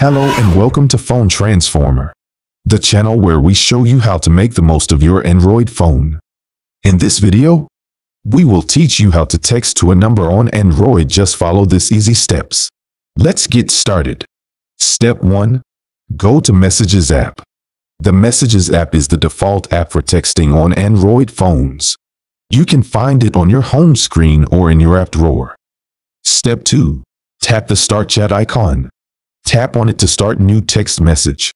Hello and welcome to Phone Transformer, the channel where we show you how to make the most of your Android phone. In this video, we will teach you how to text to a number on Android. Just follow these easy steps. Let's get started. Step 1. Go to Messages app. The Messages app is the default app for texting on Android phones. You can find it on your home screen or in your app drawer. Step 2. Tap the Start Chat icon. Tap on it to start new text message.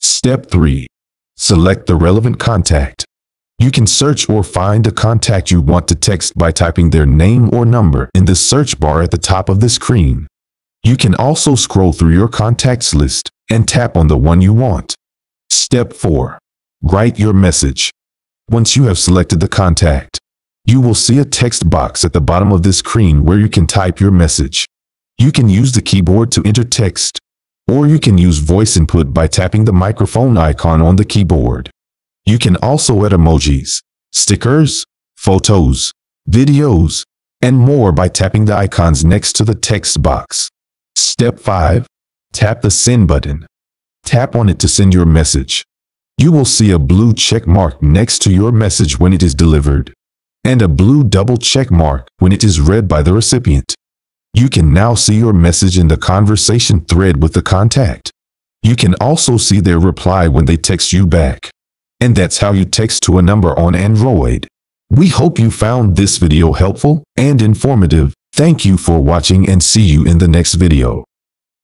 Step 3. Select the relevant contact. You can search or find a contact you want to text by typing their name or number in the search bar at the top of the screen. You can also scroll through your contacts list and tap on the one you want. Step 4. Write your message. Once you have selected the contact, you will see a text box at the bottom of the screen where you can type your message. You can use the keyboard to enter text, or you can use voice input by tapping the microphone icon on the keyboard. You can also add emojis, stickers, photos, videos, and more by tapping the icons next to the text box. Step 5. Tap the send button. Tap on it to send your message. You will see a blue check mark next to your message when it is delivered, and a blue double check mark when it is read by the recipient. You can now see your message in the conversation thread with the contact. You can also see their reply when they text you back. And that's how you text to a number on Android. We hope you found this video helpful and informative. Thank you for watching and see you in the next video.